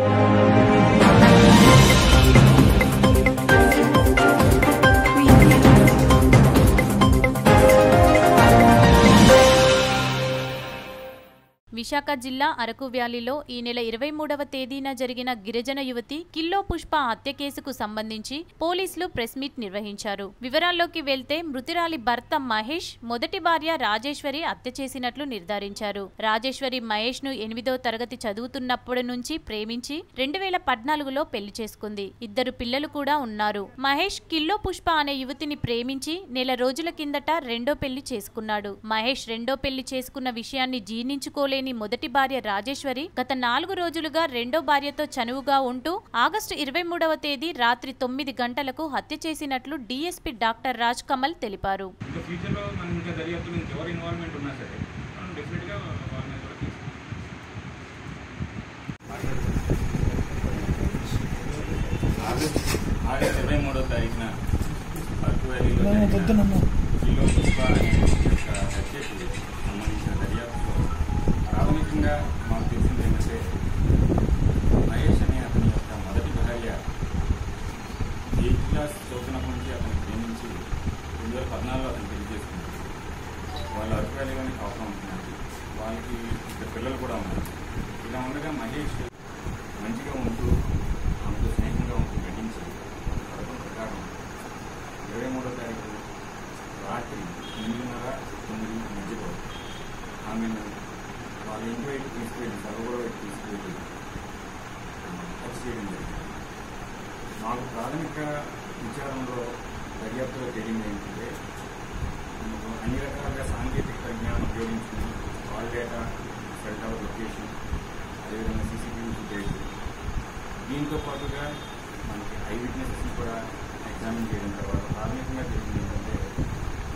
Thank you. Visakha జిల్లా అరకు వ్యాలీలో ఈ నెల ఇరవై మూడవ తేదీన జరిగిన గిరిజన యువతి కిల్లో పుష్ప హత్య కేసుకు సంబంధించి పోలీసులు ప్రెస్ మీట్ నిర్వహించారు. వివరాల్లోకి వెళ్తే మృతురాలి భర్త మహేష్ మొదటి భార్య రాజేశ్వరి హత్య చేసినట్లు నిర్ధారించారు. రాజేశ్వరి మహేష్ను ఎనిమిదో తరగతి చదువుతున్నప్పటి నుంచి ప్రేమించి రెండు వేల పద్నాలుగులో పెళ్ళి చేసుకుంది. ఇద్దరు పిల్లలు కూడా ఉన్నారు. మహేష్ కిల్లో పుష్ప అనే యువతిని ప్రేమించి నెల రోజుల కిందట రెండో పెళ్ళి చేసుకున్నాడు. మహేష్ రెండో పెళ్ళి చేసుకున్న విషయాన్ని జీర్ణించుకోలేని మొదటి భార్య రాజేశ్వరి గత నాలుగు రోజులుగా రెండో భార్యతో చనువుగా ఉంటూ ఆగస్టు ఇరవై మూడవ తేదీ రాత్రి తొమ్మిది గంటలకు హత్య చేసినట్లు డీఎస్పీ డాక్టర్ రాజ్ కమల్ తెలిపారు. ఇరవై మూడో తారీఖున అరకు వ్యాలీలో హత్యకు సంబంధించిన దర్యాప్తులో ప్రాథమికంగా మాకు తెలిసింది ఏంటంటే మహేష్ అనే అతని యొక్క మొదటి భార్య ఎయిత్ క్లాస్ చదువుతున్నప్పటి నుంచి అతను ప్రేమించి రెండు వేల పద్నాలుగులో అతను పెళ్ళి చేసుకున్నాడు. వాళ్ళ అభిప్రాయాలు వ్యాలీలోనే కాపురం ఉంటున్నారు వాళ్ళకి ఇద్దరు పిల్లలు కూడా ఉన్నారు. ఇలా ఉండగా మహేష్ మంచిగా ఉంటూ ఆమెతో స్నేహంగా ఉంటూ నటించాడు పథకం ప్రకారం ఇరవై మూడో తారీఖు రాత్రి ఎనిమిదిన్నర తొమ్మిది మధ్యలో ఆమెను వాళ్ళ ఇంటి వైపు తీసుకువెళ్ళి సర్వగొడ వైపు తీసుకువెళ్ళి మాకు ప్రాథమిక విచారంలో దర్యాప్తులు జరిగింది ఏంటంటే అన్ని రకాలుగా సాంకేతిక పరిజ్ఞానం ఉపయోగించుకుని కాల్ డేటా సెల్ లొకేషన్ అదేవిధంగా సీసీటీవీ ఫుటేజ్. దీంతో పాటుగా మనకి ఐ విట్నెసెస్ కూడా ఎగ్జామిన్ చేయడం తర్వాత ప్రాథమికంగా తెలిసింది ఏంటంటే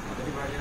మొదటి భార్య